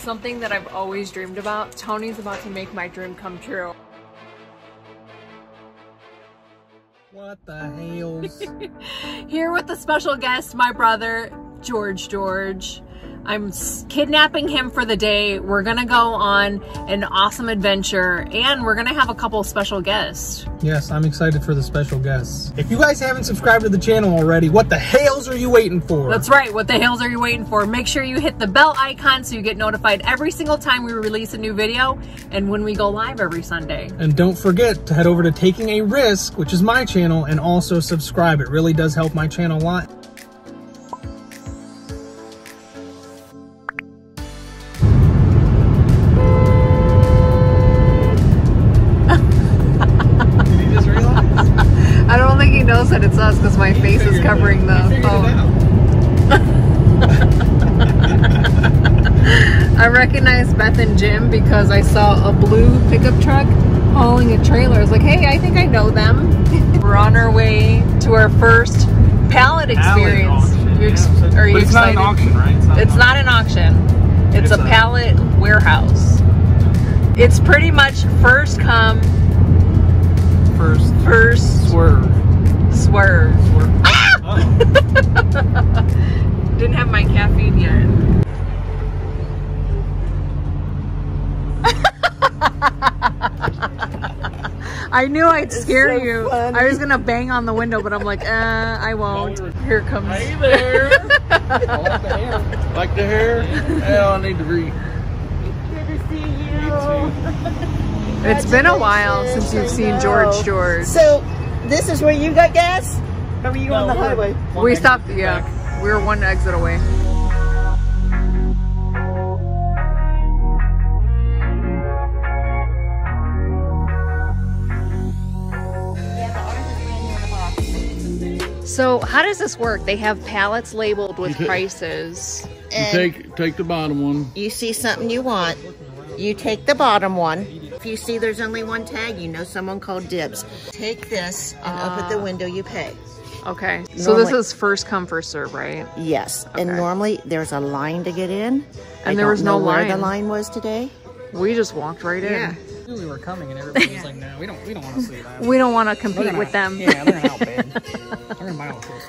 something that I've always dreamed about. Tony's about to make my dream come true. What the Hales? Here with the special guest, my brother, George George. I'm kidnapping him for the day. We're gonna go on an awesome adventure and we're gonna have a couple special guests. yes, I'm excited for the special guests. If you guys haven't subscribed to the channel already, what the hells are you waiting for? That's right. What the hells are you waiting for? Make sure you hit the bell icon so you get notified every single time we release a new video and when we go live every Sunday. And don't forget to head over to Taking a Rizk, which is my channel, and also subscribe. It really does help my channel a lot. A trailer. I was like, hey, I think I know them. We're on our way to our first pallet experience. You ex- are you it's excited? not an auction, right? It's not, It's not an auction. It's, It's a a- pallet warehouse. It's pretty much first come, first first swerve. swerve. Swerve. Ah! Uh-oh. Didn't have my caffeine yet. I knew I'd scare so you. funny. I was gonna bang on the window, but I'm like, uh, I won't. Here comes. Hey there. I like the hair. Like the hair? Hell, I need to read. Good to see you. It's been a while since you've seen George George. So, this is where you got gas? Or were you on the highway? We stopped. Yeah, we were one exit away. So how does this work? They have pallets labeled with prices. And Take take the bottom one. you see something you want, you take the bottom one. If you see there's only one tag, you know someone called dibs. Take this and up at the ah. window you pay. Okay, so this is first come first serve, right? Yes, and normally there's a line to get in. I And there was no line. where the line. line was today. We just walked right in. Knew we were coming, and everybody was like, "No, we don't. We don't want to see that." We don't want to They're compete gonna- with them. Yeah, they're gonna outbid. they're gonna buy all this.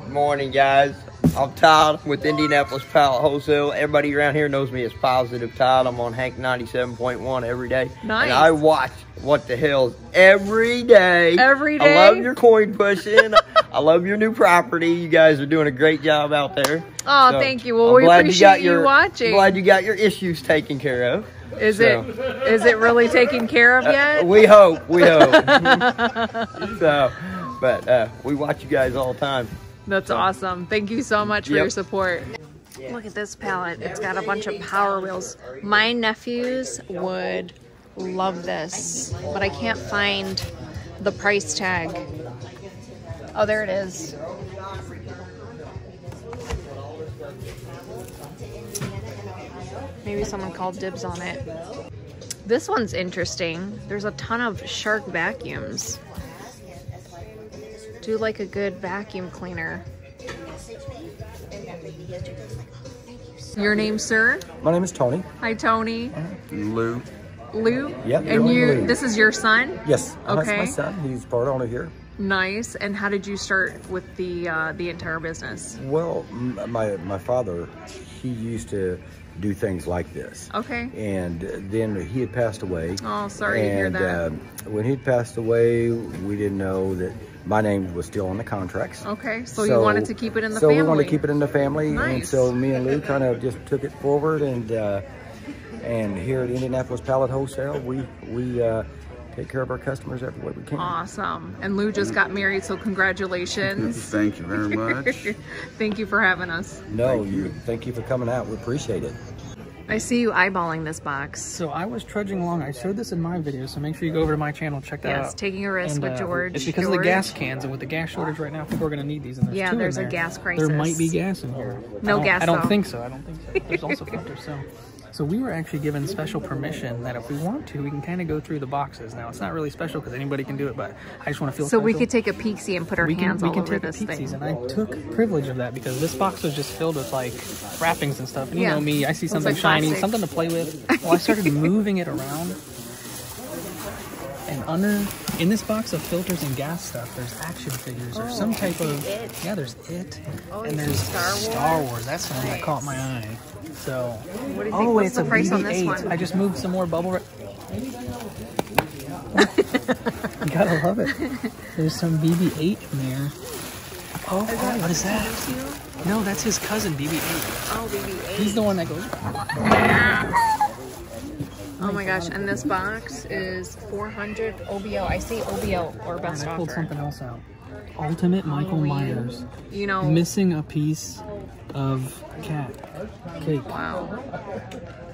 Good morning, guys. I'm Todd with Indianapolis Pallet Wholesale. Everybody around here knows me as Positive Todd. I'm on Hank 97.1 every day. Nice. And I watch What the Hales every day. Every I love your coin pushing. I love your new property. You guys are doing a great job out there. Oh, So, thank you. Well, I'm we appreciate got you your, watching. Glad you got your issues taken care of. Is So- it is it really taken care of yet? Uh, we hope. We hope. so, but uh, we watch you guys all the time. That's awesome. Thank you so much for Yep. your support. Look at this palette. It's got a bunch of power wheels. My nephews would love this, but I can't find the price tag. Oh, there it is. Maybe someone called dibs on it. This one's interesting. There's a ton of shark vacuums. Do like a good vacuum cleaner. Your name, sir? My name is Tony. Hi, Tony. Lou. Lou? Yep, And you, Lou. this is your son? Yes, uh, that's my son. He's part owner here. Nice. And how did you start with the uh, the entire business? Well, my my father, he used to do things like this. Okay. And then he had passed away. Oh, sorry to hear and, that. um, when he'd passed away, we didn't know that my name was still on the contracts. Okay. So, you wanted to keep it in the so family. So we wanted to keep it in the family, and so me and Lou kind of just took it forward, and uh, and here at Indianapolis Pallet Wholesale, we we uh, take care of our customers every way we can. Awesome. And Lou just got married, so congratulations. Thank you very much. Thank you for having us. No, you. Thank you for coming out. We appreciate it. I see you eyeballing this box. So I was trudging along. I showed this in my video, so make sure you go over to my channel, check that Yes, out. taking a Rizk And, with uh, George. It's because of the gas cans, and with the gas shortage right now, people are going to need these. And there's Yeah, there's a there. gas crisis. There might be gas in here. No I gas, I don't though. think so. I don't think so. There's also filters. So, So we were actually given special permission that if we want to, we can kind of go through the boxes. Now it's not really special because anybody can do it, but I just want to feel. So we could take a peeksy and put our we can, hands we all can over take this thing. and I took privilege of that because this box was just filled with like wrappings and stuff. And you Yeah. know me, I see something like shiny, plastic. something to play with. Well, I started moving it around. And under in this box of filters and gas stuff, there's action figures or oh, some type of yeah. There's it, oh, and there's Star Wars. Star Wars. That's the one that caught my eye. So What do you think? oh, What's it's the a price on this BB-8. one? I just moved some more bubble. wrap. you gotta love it. There's some BB-8 in there. Oh, oh, what is that? No, that's his cousin, BB-8. Oh, BB-8. He's the one that goes. Oh my gosh, and this box is 400 OBO. I see OBO or best And I pulled offer. something else out. Ultimate Michael. Myers. You know, Missing a piece of cat cake. wow.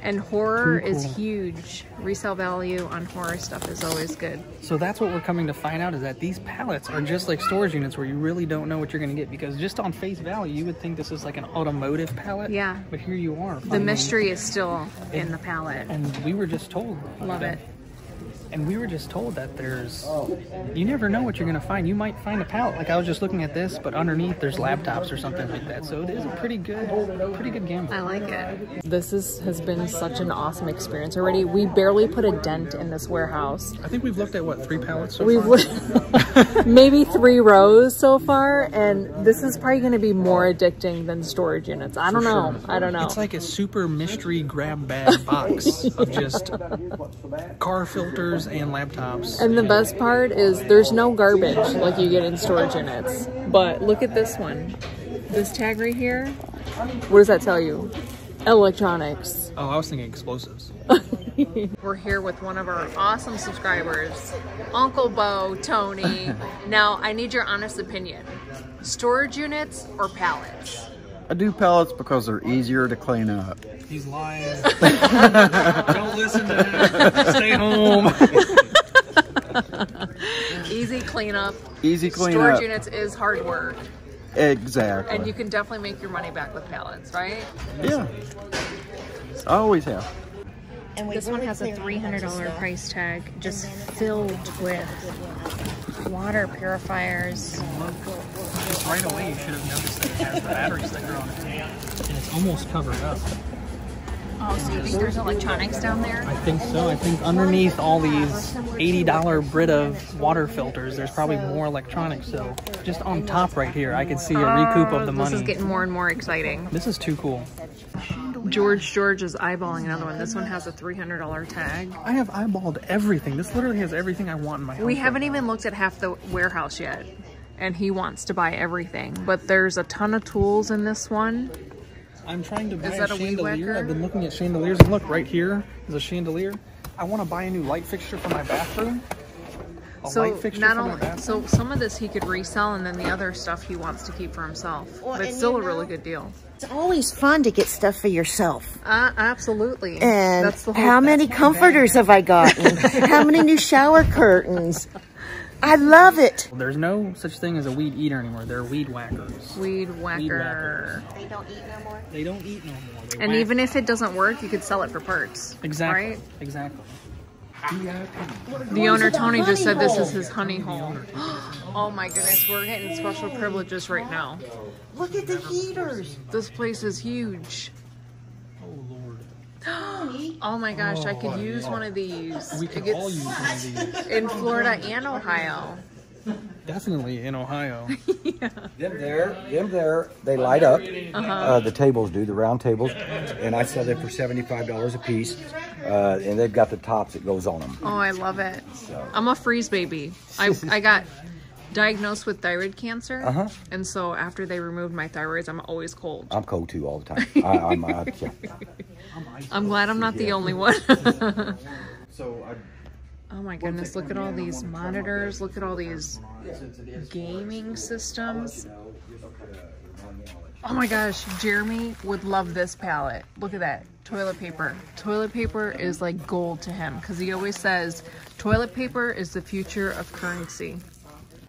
And horror Pretty is huge. Resale value on horror stuff is always good. So that's what we're coming to find out is that these pallets are just like storage units where you really don't know what you're going to get because just on face value you would think this is like an automotive pallet. Yeah. But here you are. The mystery is still in the pallet. And we were just told. Love that- it. And we were just told that there's, you never know what you're going to find. You might find a pallet. Like I was just looking at this, but underneath there's laptops or something like that. So it is a pretty good, pretty good gamble. I like it. This is, has been such an awesome experience already. We barely put a dent in this warehouse. I think we've looked at what three pallets so We've far. maybe three rows so far, and this is probably going to be more addicting than storage units. I don't know. I don't know. It's like a super mystery grab bag box of just car filters and laptops. And the best part is there's no garbage like you get in storage units. But look at this one. This tag right here. What does that tell you? Electronics. Oh, I was thinking explosives. We're here with one of our awesome subscribers, Uncle Bo, Tony. now, I need your honest opinion. Storage units or pallets? I do pellets because they're easier to clean up. He's lying. Don't listen to him. Stay home. Easy cleanup. Easy clean Storage units is hard work, Exactly. and you can definitely make your money back with pallets, right? yeah. I always have. And This one has a clear out bunch of $300 price tag, just filled with water purifiers. Just right away, you should have noticed that it has the batteries that sticker on it. And it's almost covered up. Oh, so you think there's electronics down there? I think so. I think underneath all these $80 Brita water filters, there's probably more electronics. So just on top right here, I can see a recoup of the Oh, money. This is getting more and more exciting. This is too cool. George George is eyeballing another one. This one has a $300 tag. I have eyeballed everything. This literally has everything I want in my house. We haven't now. even looked at half the warehouse yet. And he wants to buy everything. But there's a ton of tools in this one. I'm trying to buy Is that a a chandelier. I've been looking at chandeliers, and look right here is a chandelier. I want to buy a new light fixture for my bathroom. A So light fixture not for my only bathroom. so some of this he could resell and then the other stuff he wants to keep for himself. Well, but it's still you a really good deal. It's always fun to get stuff for yourself. Uh, absolutely. And That's the whole how many comforters have I gotten? how many new shower curtains? I love it. There's no such thing as a weed eater anymore. They're weed whackers. weed whacker. whackers. They don't eat no more. They don't eat no more. They And whack. even if it doesn't work, you could sell it for parts. exactly, Right? exactly. The owner Tony just said this is his honey hole. oh my goodness, we're getting special privileges right now. Look at the heaters. This place is huge. Oh lord, Oh my gosh, I could use one of these. we could all use one of these. in Florida and Ohio. Definitely in Ohio. Them there, them there, they light up. uh the tables do, the round tables. And I sell them for $75 a piece. Uh, and they've got the tops that goes on them. Oh, I love it. I'm a freeze baby. I, I got diagnosed with thyroid cancer. Uh-huh. And so after they removed my thyroids, I'm always cold. I'm cold too all the time. I, I'm, I, yeah. I'm glad I'm not the only one. So I oh my goodness, look at all these monitors. Look at all these gaming systems. Oh my gosh, Jeremy would love this palette. Look at that. Toilet paper. Toilet paper is like gold to him because he always says toilet paper is the future of currency.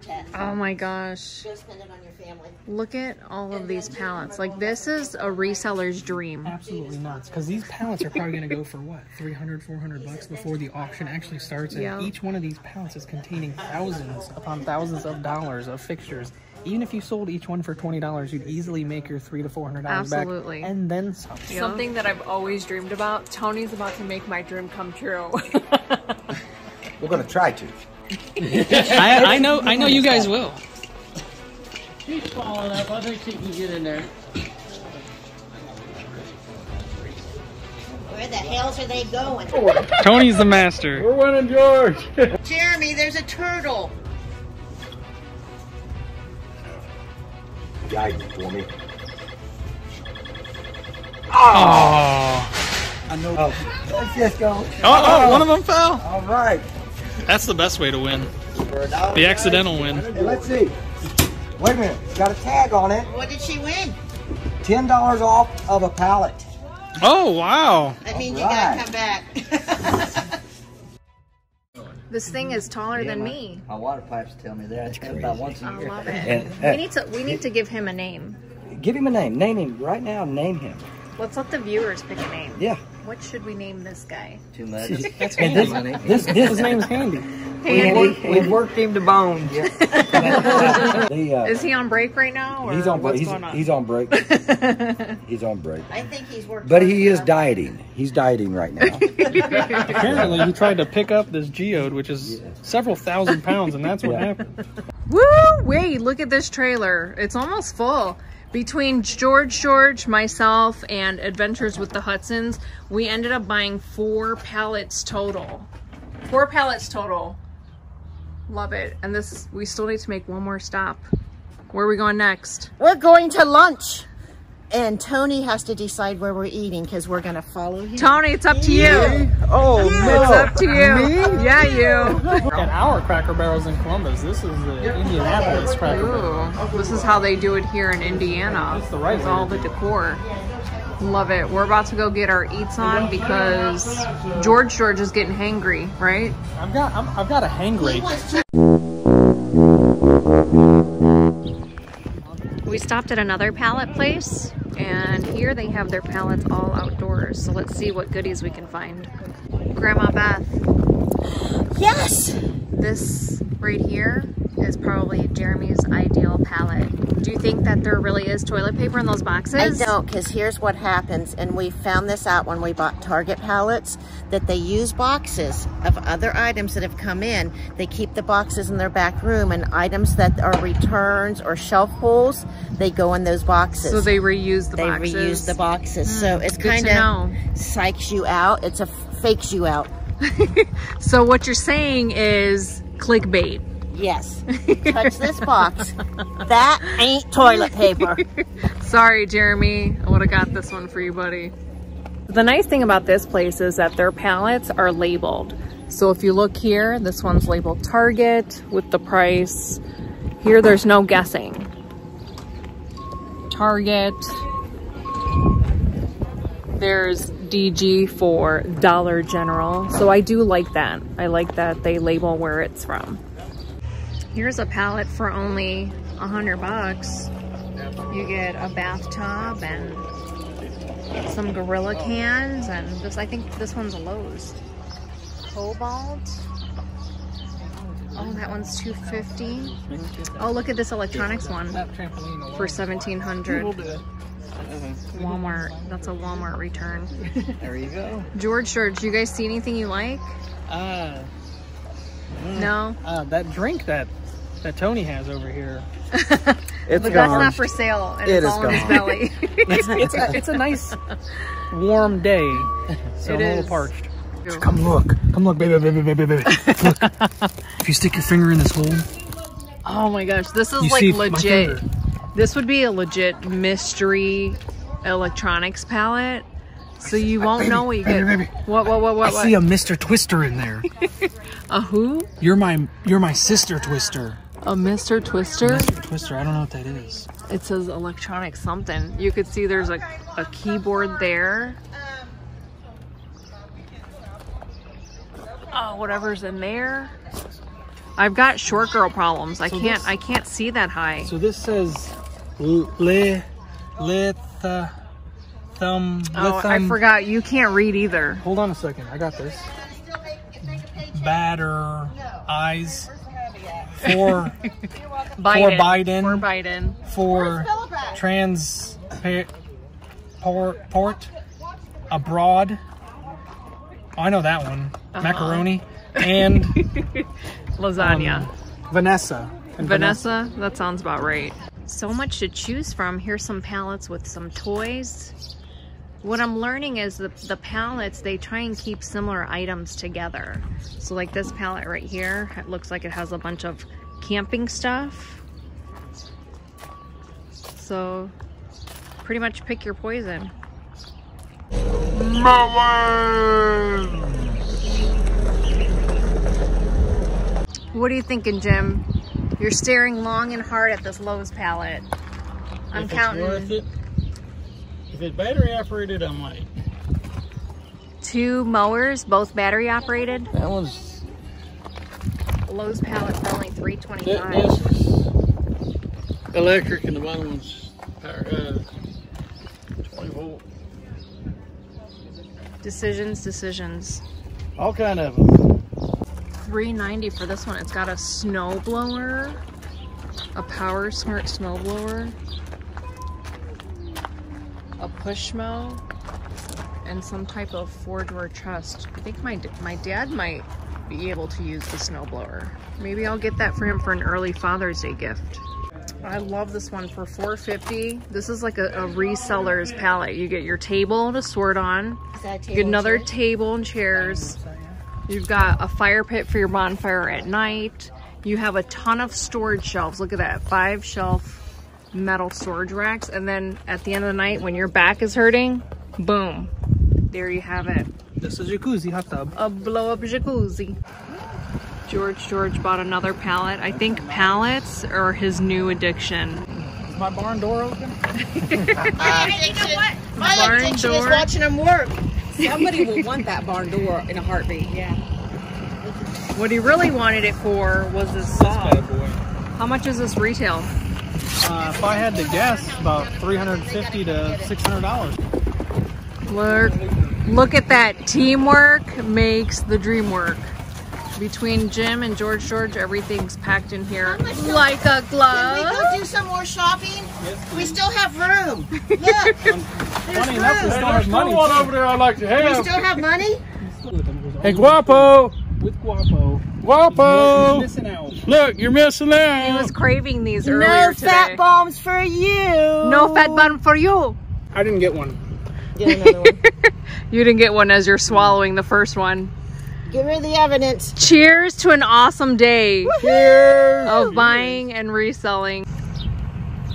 Chat. Oh my gosh. Go spend it on your family. Look at all of these pallets. Like this is a reseller's dream. Absolutely nuts. Because these pallets are probably going to go for what? 300, 400 bucks before the auction actually starts. And Yeah. each one of these pallets is containing thousands upon thousands of dollars of fixtures. Even if you sold each one for $20, you'd easily make your three to $400 Absolutely. back. And then some. Something that I've always dreamed about. Tony's about to make my dream come true. We're gonna try to. I, I know I know you guys will. He's falling up. I think he can get in there. Where the hells are they going? Tony's the master. We're winning, George. Jeremy, there's a turtle. Guide it for me. Ah. Oh. I know. Oh, let's just go. Oh, oh, one of them fell. All right. That's the best way to win. The accidental win. Hey, let's see. Wait a minute. It's got a tag on it. What did she win? Ten dollars off of a pallet. Oh, wow. That means Alright. you gotta come back. this thing is taller than me. My water pipes tell me that. About once a I year. I love it. And, We need to we need to give him a name. give him a name. Name him right now. Name him. Let's let the viewers pick a name. Yeah. What should we name this guy? Too much. That's And handy. this, this, this His name's Handy. Handy. We've worked him to bones. the, uh, Is he on break right now? Or he's on break. He's, on? he's on break. he's on break. I think he's working. But he is dieting. He's dieting right now. Apparently, he tried to pick up this geode, which is several thousand pounds, and that's what Yeah. happened. Woo! Wait, look at this trailer. It's almost full. Between George George, myself, and Adventures with the Hudsons, we ended up buying four pallets total. Four pallets total. Love it. And this, we still need to make one more stop. Where are we going next? We're going to lunch. And Tony has to decide where we're eating because we're going to follow him. Tony, it's up to you. Oh no! It's up to you. Yeah, you. At our Cracker Barrels in Columbus, this is the Indianapolis Cracker Barrel. Ooh, this is how they do it here in Indiana. That's the right With all the decor. Love it. We're about to go get our eats on because George George is getting hangry, right? I've got I'm, I've got a hangry. We stopped at another pallet place and here they have their pallets all outdoors. So let's see what goodies we can find. Grandma Beth, Yes. this right here is probably Jeremy's ideal pallet. Do you think that there really is toilet paper in those boxes? I don't because here's what happens. And we found this out when we bought Target pallets that they use boxes of other items that have come in. They keep the boxes in their back room and items that are returns or shelf pulls, they go in those boxes. So they reuse the they boxes. reuse the boxes. so hmm. it's kind of psychs you out. It's a fakes you out. So what you're saying is clickbait. Yes. Touch this box. That ain't toilet paper. Sorry, Jeremy. I would have got this one for you, buddy. The nice thing about this place is that their pallets are labeled. So if you look here, this one's labeled Target with the price. Here, there's no guessing. Target. There's DG for Dollar General. So I do like that. I like that they label where it's from. Here's a pallet for only a hundred bucks. You get a bathtub and some Gorilla cans, and this I think this one's a Lowe's. Kobalt. Oh, that one's 250. Oh, look at this electronics one That trampoline will for 1700. We'll do it. Walmart. That's a Walmart return. There you go. George, George, you guys see anything you like? Uh, No, uh, that drink that that Tony has over here. It's but gone. that's not for sale, and It it's is all in his belly. It's, it's, a, it's a nice warm day, so It I'm a little parched. Come look, come look, baby, baby, baby, baby. Look, if you stick your finger in this hole, oh my gosh, this is like legit. This would be a legit mystery electronics palette. So you won't know what you get. baby, baby. What, what, what, what, I what? see a Mr. Twister in there. A who? You're my you're my sister Twister. A Mr. Twister? Mr. Twister, I don't know what that is. It says electronic something. You could see there's a, a keyboard there. Oh, whatever's in there. I've got short girl problems. I So can't this- I can't see that high. So this says le le th thumb. Oh, I forgot. You can't read either. Hold on a second. I got this. Batter eyes for Biden. Biden. For Biden. for trans port port abroad. Oh, I know that one. Uh-huh. Macaroni and Lasagna. um, Vanessa. And Vanessa, that sounds about right. So much to choose from. Here's some palettes with some toys. What I'm learning is the, the palettes, they try and keep similar items together. So like this palette right here, it looks like it has a bunch of camping stuff. So pretty much pick your poison. What are you thinking, Jim? You're staring long and hard at this Lowe's palette. I'm if counting It's it. Battery operated, I might. two mowers, both battery operated. That one's Lowe's palette for only 325 this is electric, and the other one's power, uh, 20 volt. Decisions, decisions. All kind of them. 390 for this one. It's got a snow blower, a power smart snow blower, a push mow, and some type of four door chest. I think my my dad might be able to use the snow blower. Maybe I'll get that for him for an early Father's Day gift. I love this one for 450. This is like a, a reseller's palette. You get your table to sort on, you get another table and chairs. You've got a fire pit for your bonfire at night. You have a ton of storage shelves. Look at that, five shelf metal storage racks. And then at the end of the night, when your back is hurting, boom, there you have it. This is jacuzzi hot tub. A blow up jacuzzi. George George bought another pallet. I think pallets are his new addiction. Is my barn door open? My Barn addiction is door. watching them work. Somebody will want that barn door in a heartbeat. Yeah. What he really wanted it for was this saw. How much is this retail? Uh, if I had to guess, about 350 to 600 dollars. Look, look at that. Teamwork makes the dream work. Between Jim and George George, everything's packed in here like a glove. Can we glove. go do some more shopping? We still have room. Look, there's Funny enough, we room. still have money. one over there I'd like to have. We have. still have money? Hey, Guapo! With Guapo. Guapo! Missing out. Look, you're missing out. He was craving these No earlier fat today. bombs for you. No fat bun for you. I didn't get one. Get another one. You didn't get one as you're swallowing the first one. Give me the evidence. Cheers to an awesome day of buying and reselling.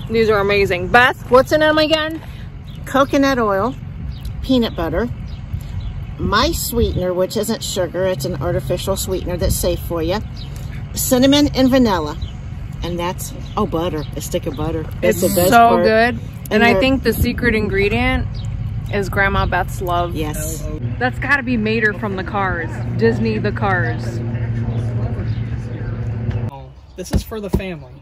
These are amazing. Beth, what's in them again? Coconut oil, peanut butter, my sweetener, which isn't sugar, it's an artificial sweetener that's safe for you, cinnamon and vanilla. And that's, oh, butter, a stick of butter. That's It's the best so part. good. And And I think the secret ingredient is Grandma Beth's love. Yes. That's got to be Mater from the Cars. Disney the Cars. Oh, This is for the family.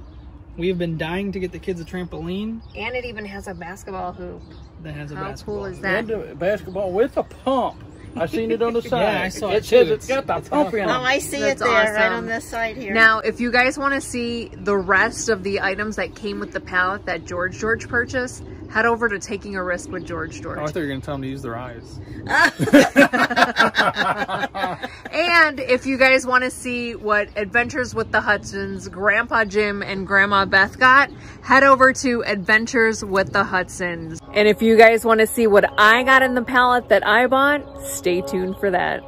We have been dying to get the kids a trampoline And it even has a basketball hoop. that has a How basketball. cool is that? And a basketball with a pump. I seen it on the side. Yeah, I saw it It says it's got the It's got a pump in Oh. I see That's it there, right on this side here. Now, if you guys want to see the rest of the items that came with the pallet that George George purchased, head over to Taking a Rizk with George George. Oh, I thought you were going to tell them to use their eyes. And if you guys want to see what Adventures with the Hudsons, Grandpa Jim and Grandma Beth got, head over to Adventures with the Hudsons. And if you guys want to see what I got in the palette that I bought, stay tuned for that.